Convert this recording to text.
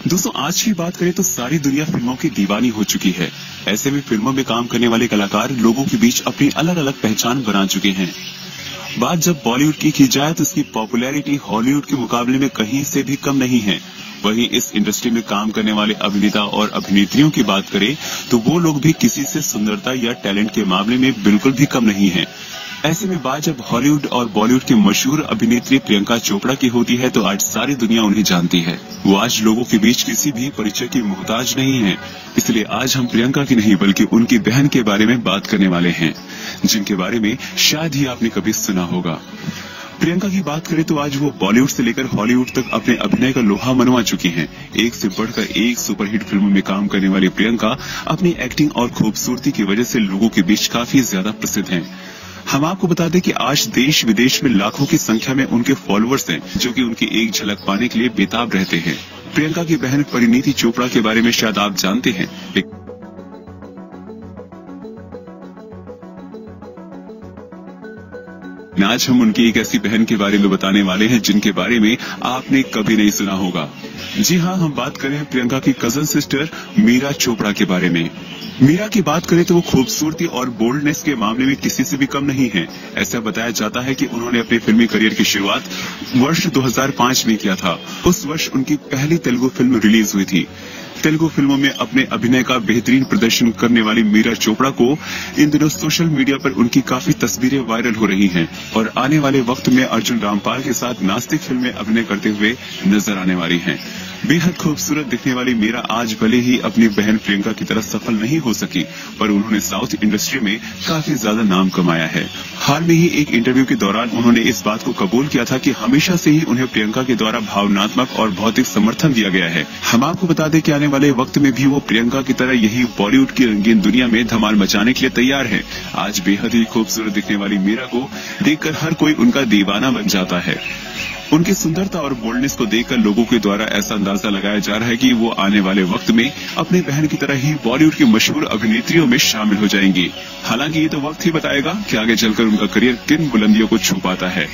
दोस्तों, आज की बात करें तो सारी दुनिया फ़िल्मों की दीवानी हो चुकी है। ऐसे में फ़िल्मों में काम करने वाले कलाकार लोगों के बीच अपनी अलग अलग पहचान बना चुके हैं। बात जब बॉलीवुड की की जाए तो इसकी पॉपुलैरिटी हॉलीवुड के मुकाबले में कहीं से भी कम नहीं है। वहीं इस इंडस्ट्री में काम करने वाले अभिनेता और अभिनेत्रियों की बात करें तो वो लोग भी किसी से सुंदरता या टैलेंट के मामले में बिल्कुल भी कम नहीं है। ऐसे में बात जब हॉलीवुड और बॉलीवुड की मशहूर अभिनेत्री प्रियंका चोपड़ा की होती है तो आज सारी दुनिया उन्हें जानती है वो आज लोगों के बीच किसी भी परिचय की मोहताज नहीं है इसलिए आज हम प्रियंका की नहीं, बल्कि उनकी बहन के बारे में बात करने वाले हैं, जिनके बारे में शायद ही आपने कभी सुना होगा प्रियंका की बात करें तो आज वो बॉलीवुड से लेकर हॉलीवुड तक अपने अभिनय का लोहा मनवा चुकी हैं। एक से बढ़कर एक सुपरहिट फ़िल्मों में काम करने वाली प्रियंका अपनी एक्टिंग और खूबसूरती की वजह से लोगों के बीच काफ़ी ज़्यादा प्रसिद्ध हैं। हम आपको बता दें कि आज देश विदेश में लाखों की संख्या में उनके फॉलोअर्स हैं, जो कि उनकी एक झलक पाने के लिए बेताब रहते हैं। प्रियंका की बहन परिणीति चोपड़ा के बारे में शायद आप जानते हैं आज हम उनकी एक ऐसी बहन के बारे में बताने वाले हैं, जिनके बारे में आपने कभी नहीं सुना होगा। जी हाँ हम बात करें प्रियंका की कज़न सिस्टर मीरा चोपड़ा के बारे में। मीरा की बात करें तो वो खूबसूरती और बोल्डनेस के मामले में किसी से भी कम नहीं है। ऐसा बताया जाता है कि उन्होंने अपने फिल्मी करियर की शुरुआत वर्ष 2005 में किया था। उस वर्ष उनकी पहली तेलुगु फ़िल्म रिलीज़ हुई थी। तेलुगु फ़िल्मों में अपने अभिनय का बेहतरीन प्रदर्शन करने वाली मीरा चोपड़ा को इन दिनों सोशल मीडिया पर उनकी काफ़ी तस्वीरें वायरल हो रही हैं और आने वाले वक्त में अर्जुन रामपाल के साथ नास्तिक फ़िल्म में अभिनय करते हुए नज़र आने वाली हैं। बेहद खूबसूरत दिखने वाली मीरा आज भले ही अपनी बहन प्रियंका की तरह सफल नहीं हो सकी, पर उन्होंने साउथ इंडस्ट्री में काफ़ी ज़्यादा नाम कमाया है। हाल में ही एक इंटरव्यू के दौरान उन्होंने इस बात को कबूल किया था कि हमेशा से ही उन्हें प्रियंका के द्वारा भावनात्मक और भौतिक समर्थन दिया गया है। हम आपको बता दें कि आने वाले वक्त में भी वो प्रियंका की तरह यही बॉलीवुड की रंगीन दुनिया में धमाल मचाने के लिए तैयार है। आज बेहद ही खूबसूरत दिखने वाली मीरा को देखकर हर कोई उनका दीवाना बन जाता है। उनकी सुंदरता और बोल्डनेस को देखकर लोगों के द्वारा ऐसा अंदाज़ा लगाया जा रहा है कि वो आने वाले वक्त में अपने बहन की तरह ही बॉलीवुड की मशहूर अभिनेत्रियों में शामिल हो जाएँगी। हालाँकि ये तो वक्त ही बताएगा कि आगे चलकर उनका करियर किन बुलंदियों को छू पाता है।